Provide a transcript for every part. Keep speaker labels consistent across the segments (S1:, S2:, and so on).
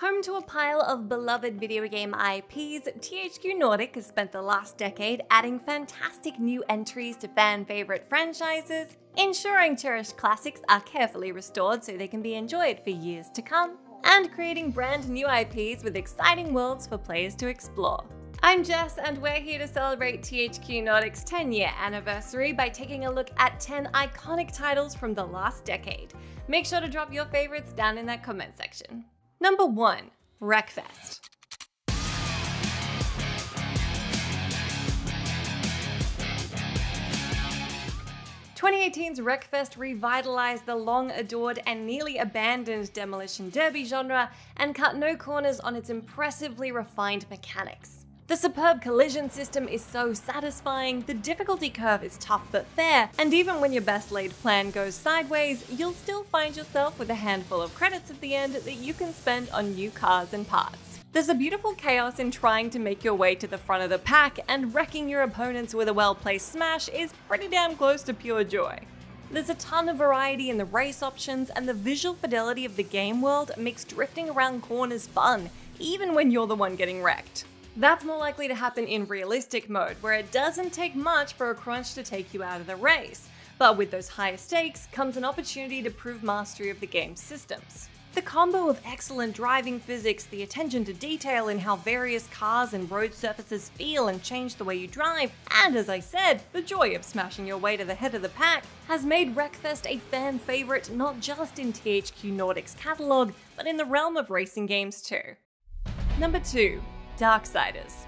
S1: Home to a pile of beloved video game IPs, THQ Nordic has spent the last decade adding fantastic new entries to fan favorite franchises, ensuring cherished classics are carefully restored so they can be enjoyed for years to come, and creating brand new IPs with exciting worlds for players to explore. I'm Jess, and we're here to celebrate THQ Nordic's 10 year anniversary by taking a look at 10 iconic titles from the last decade. Make sure to drop your favorites down in that comment section. Number 1. Wreckfest. Twenty eighteen's Wreckfest revitalized the long adored and nearly abandoned Demolition Derby genre and cut no corners on its impressively refined mechanics. The superb collision system is so satisfying, the difficulty curve is tough but fair, and even when your best laid plan goes sideways, you'll still find yourself with a handful of credits at the end that you can spend on new cars and parts. There's a beautiful chaos in trying to make your way to the front of the pack, and wrecking your opponents with a well placed smash is pretty damn close to pure joy. There's a ton of variety in the race options, and the visual fidelity of the game world makes drifting around corners fun, even when you're the one getting wrecked. That's more likely to happen in realistic mode, where it doesn't take much for a crunch to take you out of the race. But with those higher stakes comes an opportunity to prove mastery of the game's systems. The combo of excellent driving physics, the attention to detail in how various cars and road surfaces feel and change the way you drive, and as I said, the joy of smashing your way to the head of the pack, has made Wreckfest a fan favourite not just in THQ Nordic's catalogue, but in the realm of racing games too. Number 2. Darksiders.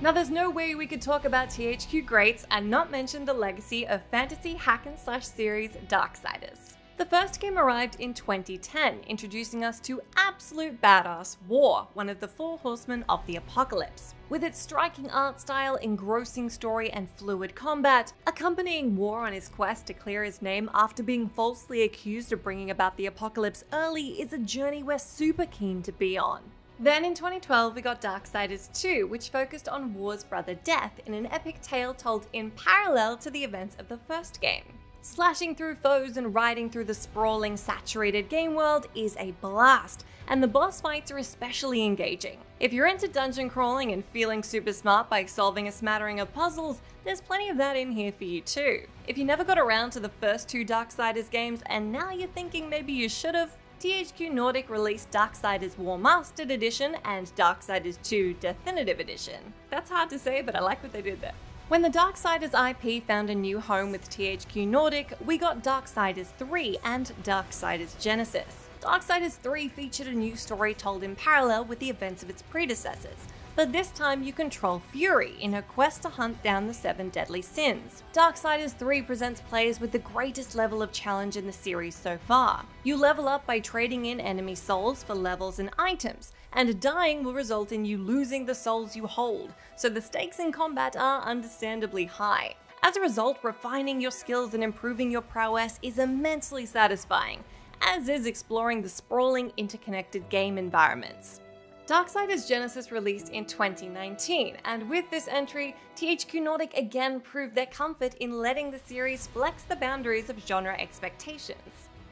S1: Now there's no way we could talk about THQ greats and not mention the legacy of fantasy hack and slash series Darksiders. The first game arrived in 2010, introducing us to absolute badass War, one of the four horsemen of the apocalypse. With its striking art style, engrossing story, and fluid combat, accompanying War on his quest to clear his name after being falsely accused of bringing about the apocalypse early is a journey we're super keen to be on. Then in 2012, we got Darksiders 2, which focused on War's brother Death in an epic tale told in parallel to the events of the first game. Slashing through foes and riding through the sprawling, saturated game world is a blast, and the boss fights are especially engaging. If you're into dungeon crawling and feeling super smart by solving a smattering of puzzles, there's plenty of that in here for you too. If you never got around to the first two Darksiders games and now you're thinking maybe you should've, THQ Nordic released Darksiders Warmastered Edition and Darksiders 2 Definitive Edition. That's hard to say, but I like what they did there. When the Darksiders IP found a new home with THQ Nordic, we got Darksiders 3 and Darksiders Genesis. Darksiders 3 featured a new story told in parallel with the events of its predecessors, but this time you control Fury in her quest to hunt down the seven deadly sins. Darksiders 3 presents players with the greatest level of challenge in the series so far. You level up by trading in enemy souls for levels and items, and dying will result in you losing the souls you hold, so the stakes in combat are understandably high. As a result, refining your skills and improving your prowess is immensely satisfying, as is exploring the sprawling, interconnected game environments. Darksiders Genesis released in 2019, and with this entry, THQ Nordic again proved their comfort in letting the series flex the boundaries of genre expectations.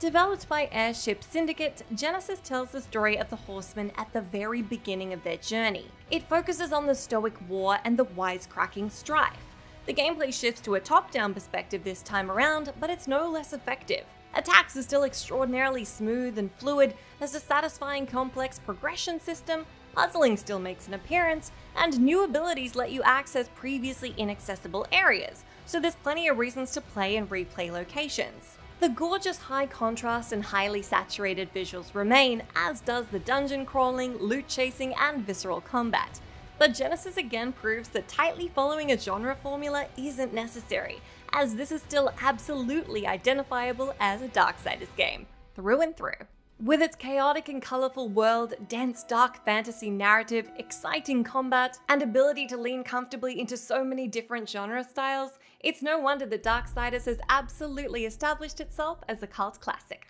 S1: Developed by Airship Syndicate, Genesis tells the story of the Horsemen at the very beginning of their journey. It focuses on the stoic war and the wisecracking strife. The gameplay shifts to a top-down perspective this time around, but it's no less effective. Attacks are still extraordinarily smooth and fluid, there's a satisfying complex progression system, puzzling still makes an appearance, and new abilities let you access previously inaccessible areas, so there's plenty of reasons to play and replay locations. The gorgeous high contrast and highly saturated visuals remain, as does the dungeon crawling, loot chasing, and visceral combat. But Genesis again proves that tightly following a genre formula isn't necessary, as this is still absolutely identifiable as a Darksiders game, through and through. With its chaotic and colourful world, dense dark fantasy narrative, exciting combat, and ability to lean comfortably into so many different genre styles, it's no wonder that Darksiders has absolutely established itself as a cult classic.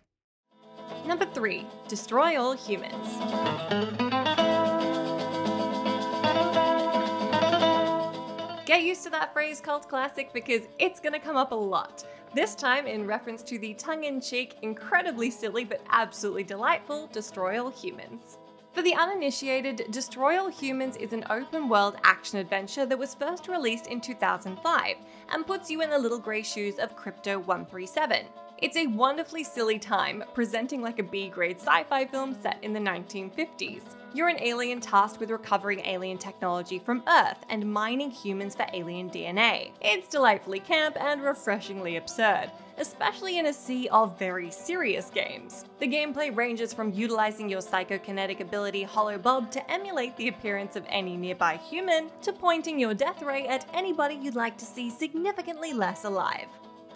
S1: Number 3. Destroy All Humans Get used to that phrase cult classic because it's gonna come up a lot. This time in reference to the tongue-in-cheek, incredibly silly but absolutely delightful Destroy All Humans. For the uninitiated, Destroy All Humans is an open world action adventure that was first released in 2005 and puts you in the little grey shoes of Crypto 137. It's a wonderfully silly time, presenting like a B grade sci fi film set in the 1950s. You're an alien tasked with recovering alien technology from Earth and mining humans for alien DNA. It's delightfully camp and refreshingly absurd, especially in a sea of very serious games. The gameplay ranges from utilizing your psychokinetic ability HoloBob to emulate the appearance of any nearby human, to pointing your death ray at anybody you'd like to see significantly less alive.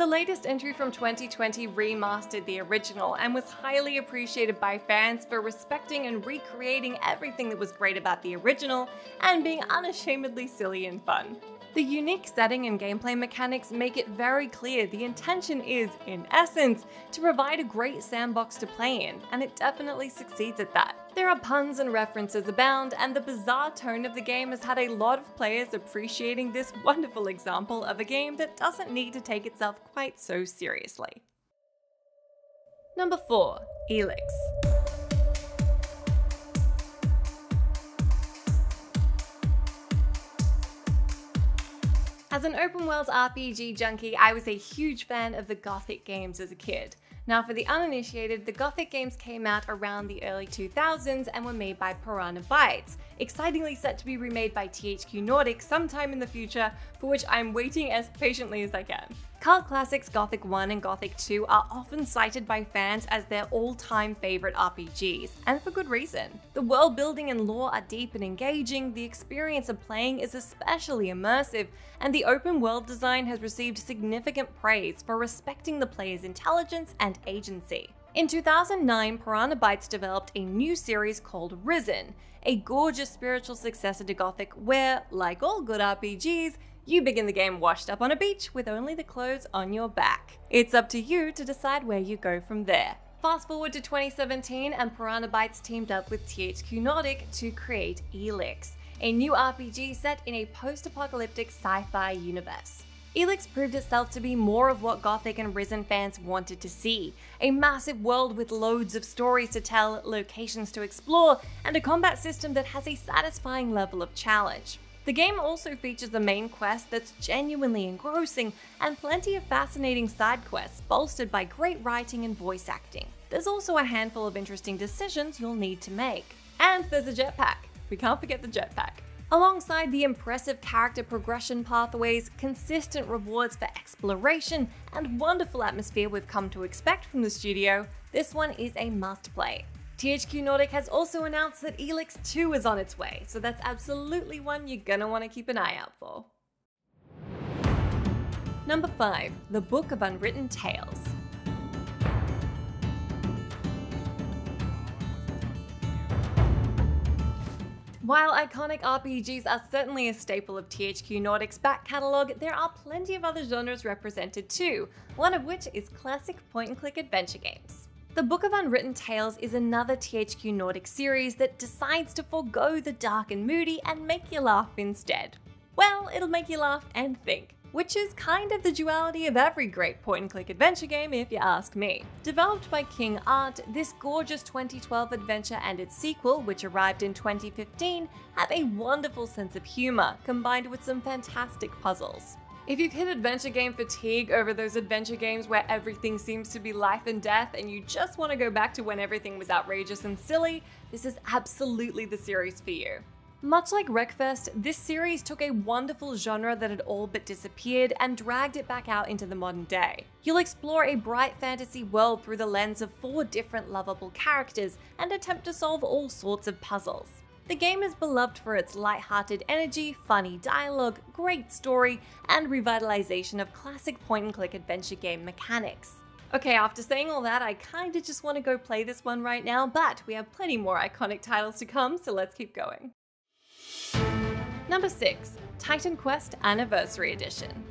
S1: The latest entry from 2020 remastered the original and was highly appreciated by fans for respecting and recreating everything that was great about the original and being unashamedly silly and fun. The unique setting and gameplay mechanics make it very clear the intention is, in essence, to provide a great sandbox to play in, and it definitely succeeds at that. There are puns and references abound, and the bizarre tone of the game has had a lot of players appreciating this wonderful example of a game that doesn't need to take itself quite so seriously. Number 4. Elex As an open world RPG junkie, I was a huge fan of the Gothic games as a kid. Now, for the uninitiated, the Gothic games came out around the early 2000s and were made by Piranha Bytes, excitingly set to be remade by THQ Nordic sometime in the future, for which I'm waiting as patiently as I can. Cult classics Gothic 1 and Gothic 2 are often cited by fans as their all-time favorite RPGs, and for good reason. The world building and lore are deep and engaging, the experience of playing is especially immersive, and the open world design has received significant praise for respecting the player's intelligence and agency. In 2009, Piranha Bytes developed a new series called Risen, a gorgeous spiritual successor to Gothic where, like all good RPGs, you begin the game washed up on a beach with only the clothes on your back. It's up to you to decide where you go from there. Fast forward to 2017 and Piranha Bytes teamed up with THQ Nordic to create Elex, a new RPG set in a post-apocalyptic sci-fi universe. Elex proved itself to be more of what Gothic and Risen fans wanted to see a massive world with loads of stories to tell, locations to explore, and a combat system that has a satisfying level of challenge. The game also features a main quest that's genuinely engrossing and plenty of fascinating side quests bolstered by great writing and voice acting. There's also a handful of interesting decisions you'll need to make. And there's a jetpack. We can't forget the jetpack. Alongside the impressive character progression pathways, consistent rewards for exploration, and wonderful atmosphere we've come to expect from the studio, this one is a must play. THQ Nordic has also announced that Elex 2 is on its way, so that's absolutely one you're gonna want to keep an eye out for. Number 5. The Book of Unwritten Tales While iconic RPGs are certainly a staple of THQ Nordic's back catalogue, there are plenty of other genres represented too, one of which is classic point-and-click adventure games. The Book of Unwritten Tales is another THQ Nordic series that decides to forego the dark and moody and make you laugh instead. Well, it'll make you laugh and think, which is kind of the duality of every great point-and-click adventure game if you ask me. Developed by King Art, this gorgeous 2012 adventure and its sequel, which arrived in 2015, have a wonderful sense of humour, combined with some fantastic puzzles. If you've hit adventure game fatigue over those adventure games where everything seems to be life and death and you just want to go back to when everything was outrageous and silly, this is absolutely the series for you. Much like Wreckfest, this series took a wonderful genre that had all but disappeared and dragged it back out into the modern day. You'll explore a bright fantasy world through the lens of four different lovable characters and attempt to solve all sorts of puzzles. The game is beloved for its light-hearted energy, funny dialogue, great story, and revitalization of classic point-and-click adventure game mechanics. Okay, after saying all that, I kinda just want to go play this one right now, but we have plenty more iconic titles to come, so let's keep going. Number 6. Titan Quest Anniversary Edition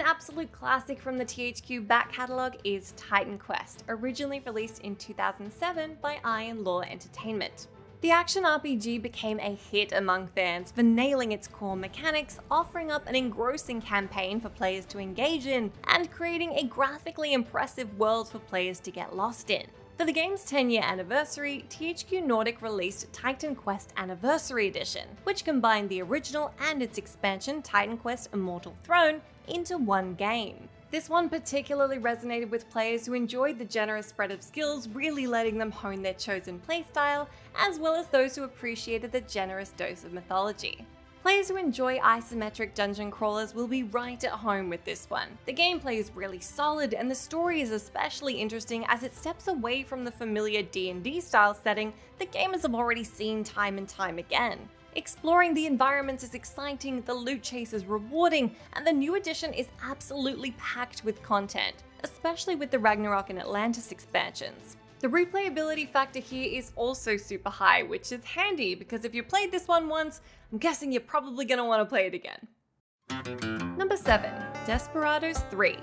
S1: absolute classic from the THQ back catalogue is Titan Quest, originally released in 2007 by Iron Lore Entertainment. The action RPG became a hit among fans for nailing its core mechanics, offering up an engrossing campaign for players to engage in, and creating a graphically impressive world for players to get lost in. For the game's 10 year anniversary, THQ Nordic released Titan Quest Anniversary Edition, which combined the original and its expansion Titan Quest Immortal Throne into one game. This one particularly resonated with players who enjoyed the generous spread of skills, really letting them hone their chosen playstyle, as well as those who appreciated the generous dose of mythology. Players who enjoy isometric dungeon crawlers will be right at home with this one. The gameplay is really solid and the story is especially interesting as it steps away from the familiar D&D style setting that gamers have already seen time and time again. Exploring the environments is exciting, the loot chase is rewarding, and the new edition is absolutely packed with content, especially with the Ragnarok and Atlantis expansions. The replayability factor here is also super high, which is handy because if you played this one once, I'm guessing you're probably going to want to play it again. Number 7. Desperados 3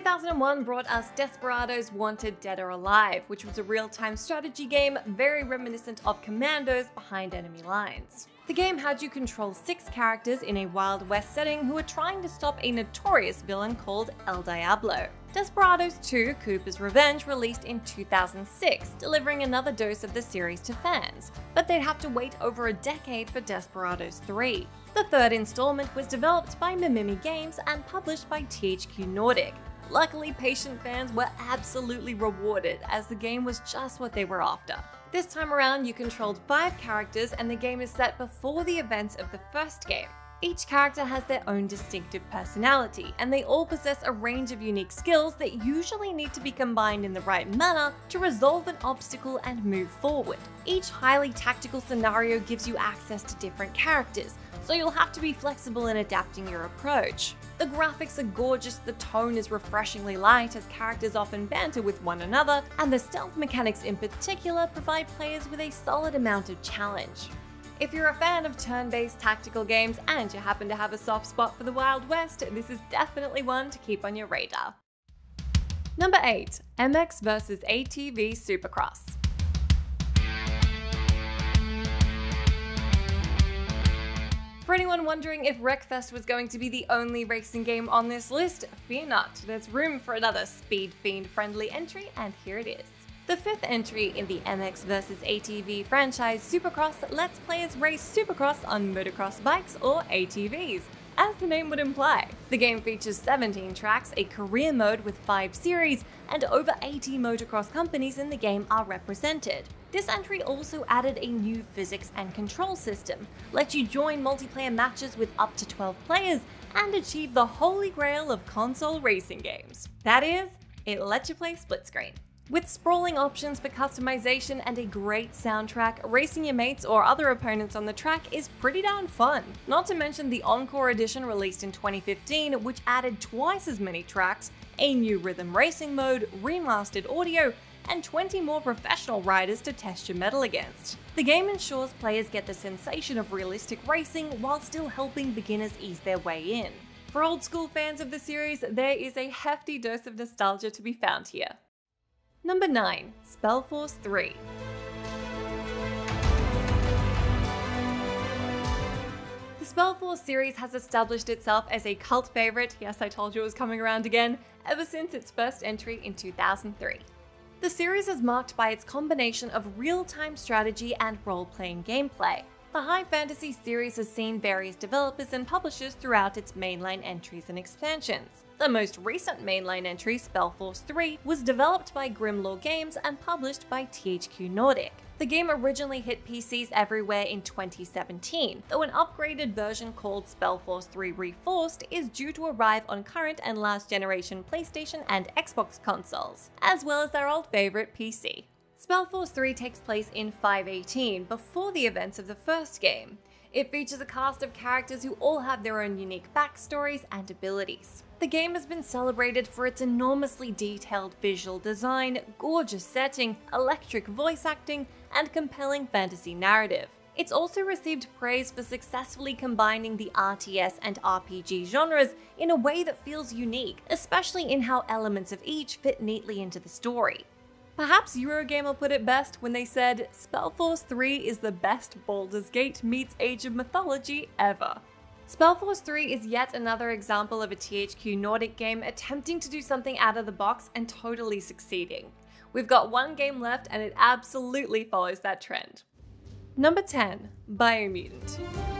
S1: 2001 brought us Desperados Wanted Dead or Alive, which was a real-time strategy game very reminiscent of Commandos behind enemy lines. The game had you control six characters in a Wild West setting who were trying to stop a notorious villain called El Diablo. Desperados 2 Cooper's Revenge released in 2006, delivering another dose of the series to fans, but they'd have to wait over a decade for Desperados 3. The third installment was developed by Mimimi Games and published by THQ Nordic. Luckily, patient fans were absolutely rewarded as the game was just what they were after. This time around, you controlled five characters and the game is set before the events of the first game. Each character has their own distinctive personality, and they all possess a range of unique skills that usually need to be combined in the right manner to resolve an obstacle and move forward. Each highly tactical scenario gives you access to different characters, so you'll have to be flexible in adapting your approach. The graphics are gorgeous, the tone is refreshingly light as characters often banter with one another, and the stealth mechanics in particular provide players with a solid amount of challenge. If you're a fan of turn-based tactical games and you happen to have a soft spot for the Wild West, this is definitely one to keep on your radar. Number 8. MX vs ATV Supercross For anyone wondering if Wreckfest was going to be the only racing game on this list, fear not, there's room for another Speed Fiend friendly entry, and here it is. The fifth entry in the MX vs ATV franchise, Supercross lets players race Supercross on motocross bikes or ATVs, as the name would imply. The game features 17 tracks, a career mode with 5 series, and over 80 motocross companies in the game are represented. This entry also added a new physics and control system, let you join multiplayer matches with up to 12 players, and achieve the holy grail of console racing games. That is, it lets you play split screen. With sprawling options for customization and a great soundtrack, racing your mates or other opponents on the track is pretty darn fun. Not to mention the Encore Edition released in 2015, which added twice as many tracks, a new rhythm racing mode, remastered audio, and 20 more professional riders to test your mettle against. The game ensures players get the sensation of realistic racing while still helping beginners ease their way in. For old school fans of the series, there is a hefty dose of nostalgia to be found here. Number 9. Spellforce 3 The Spellforce series has established itself as a cult favourite, yes I told you it was coming around again, ever since its first entry in 2003. The series is marked by its combination of real-time strategy and role-playing gameplay. The High Fantasy series has seen various developers and publishers throughout its mainline entries and expansions. The most recent mainline entry, Spellforce 3, was developed by Grimlore Games and published by THQ Nordic. The game originally hit PCs everywhere in 2017, though an upgraded version called Spellforce 3 Reforced is due to arrive on current and last generation PlayStation and Xbox consoles, as well as their old favourite PC. Spellforce 3 takes place in 518, before the events of the first game. It features a cast of characters who all have their own unique backstories and abilities. The game has been celebrated for its enormously detailed visual design, gorgeous setting, electric voice acting, and compelling fantasy narrative. It's also received praise for successfully combining the RTS and RPG genres in a way that feels unique, especially in how elements of each fit neatly into the story. Perhaps Eurogamer put it best when they said, Spellforce 3 is the best Baldur's Gate meets Age of Mythology ever. Spellforce 3 is yet another example of a THQ Nordic game attempting to do something out of the box and totally succeeding. We've got one game left and it absolutely follows that trend. Number 10, Biomutant.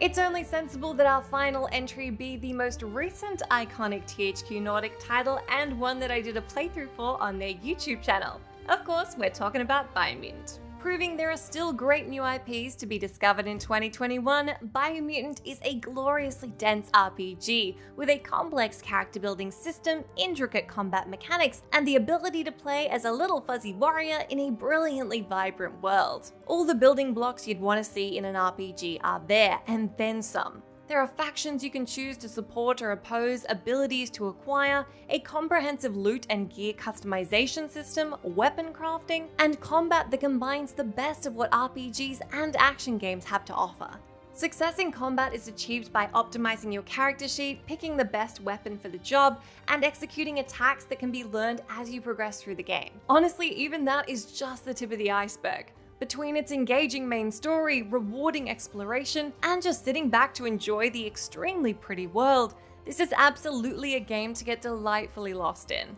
S1: It's only sensible that our final entry be the most recent iconic THQ Nordic title and one that I did a playthrough for on their YouTube channel. Of course, we're talking about Biomutant. Proving there are still great new IPs to be discovered in 2021, Biomutant is a gloriously dense RPG with a complex character building system, intricate combat mechanics, and the ability to play as a little fuzzy warrior in a brilliantly vibrant world. All the building blocks you'd want to see in an RPG are there, and then some. There are factions you can choose to support or oppose, abilities to acquire, a comprehensive loot and gear customization system, weapon crafting, and combat that combines the best of what RPGs and action games have to offer. Success in combat is achieved by optimizing your character sheet, picking the best weapon for the job, and executing attacks that can be learned as you progress through the game. Honestly, even that is just the tip of the iceberg between its engaging main story, rewarding exploration, and just sitting back to enjoy the extremely pretty world, this is absolutely a game to get delightfully lost in.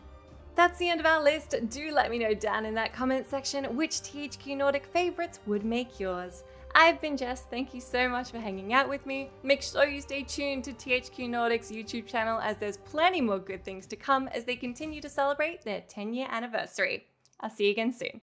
S1: That's the end of our list. Do let me know down in that comment section which THQ Nordic favorites would make yours. I've been Jess, thank you so much for hanging out with me. Make sure you stay tuned to THQ Nordic's YouTube channel as there's plenty more good things to come as they continue to celebrate their 10 year anniversary. I'll see you again soon.